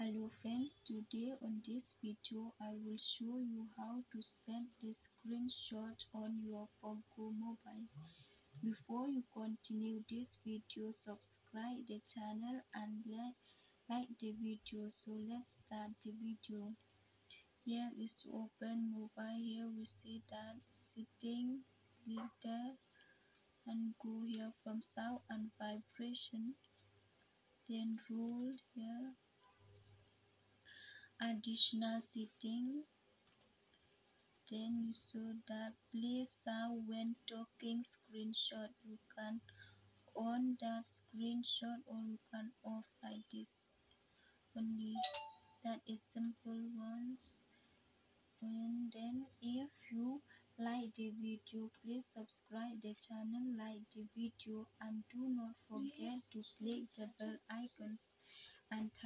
Hello friends, today on this video I will show you how to send the screenshot on your Poco mobile. Before you continue this video, subscribe the channel and like, like the video. So let's start the video. Here is to open mobile. Here we see that setting, there and go here from sound and vibration. Then here additional setting then you show that uh, play sound uh, when talking screenshot. You can on that screenshot or you can off like this. Only that is simple ones. And then if you like the video please subscribe the channel like the video and do not forget to click the bell icons